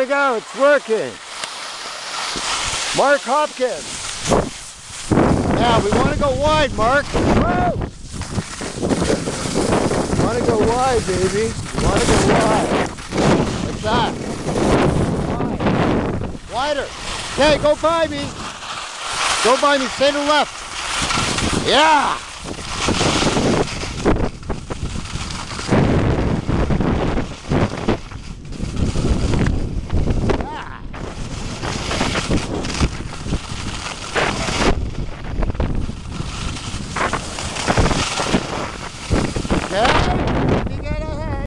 We go, it's working. Mark Hopkins. Yeah, we want to go wide, Mark. Woo! want to go wide, baby. Want to go wide. Like that. Wide. Wider. Okay, go by me. Go by me, stay to the left. Yeah. Carrega!